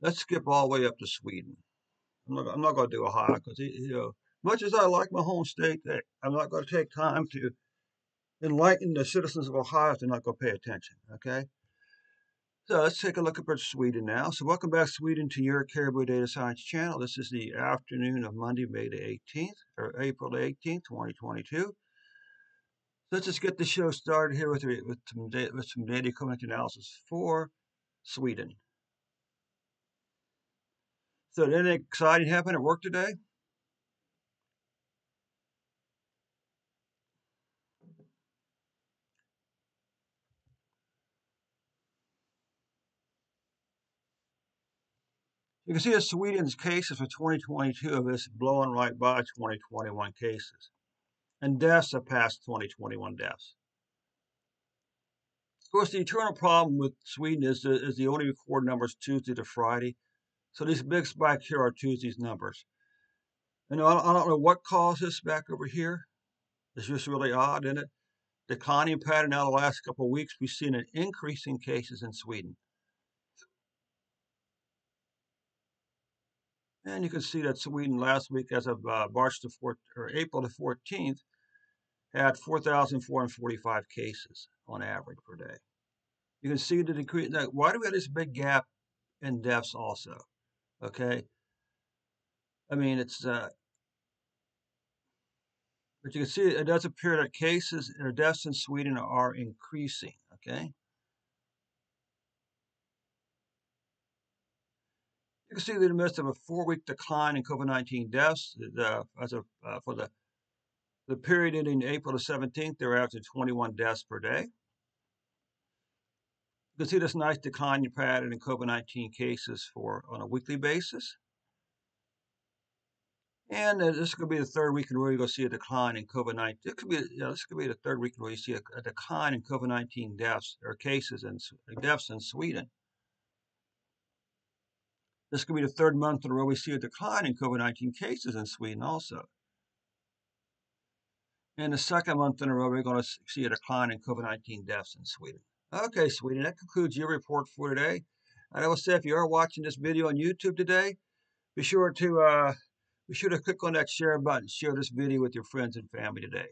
let's skip all the way up to Sweden. I'm not, I'm not going to do Ohio because, you know, much as I like my home state, eh, I'm not going to take time to enlighten the citizens of Ohio if they're not going to pay attention, okay? So let's take a look at Sweden now. So welcome back, Sweden, to your Caribou Data Science channel. This is the afternoon of Monday, May the 18th, or April the 18th, 2022. let's just get the show started here with, with, some, data, with some data equivalent analysis for Sweden. So did anything exciting happen at work today? You can see that Sweden's cases for 2022 of this blowing right by 2021 cases. And deaths have passed 2021 deaths. Of course, the eternal problem with Sweden is the, is the only recorded numbers Tuesday to Friday. So these big spikes here are Tuesday's numbers. And I don't know what caused this back over here. It's just really odd, isn't it? Declining pattern now the last couple of weeks, we've seen an increase in cases in Sweden. And you can see that Sweden last week, as of uh, March the 4th, or April the 14th, had 4,445 cases on average per day. You can see the decrease. Now, why do we have this big gap in deaths also? Okay. I mean, it's, uh, but you can see it does appear that cases or deaths in Sweden are increasing. Okay. You can see that in the midst of a four-week decline in COVID-19 deaths, the, as of, uh, for the the period ending April the 17th, they were averaging 21 deaths per day. You can see this nice declining pattern in COVID-19 cases for on a weekly basis. And this could be the third week in a row you're going to see a decline in COVID-19. This could be, you know, this could be the third week in a row you see a, a decline in COVID-19 deaths or cases and deaths in Sweden. This could be the third month in a row we see a decline in COVID 19 cases in Sweden, also. And the second month in a row, we're going to see a decline in COVID 19 deaths in Sweden. Okay, Sweden, that concludes your report for today. And I will say, if you are watching this video on YouTube today, be sure to uh, be sure to click on that share button, share this video with your friends and family today.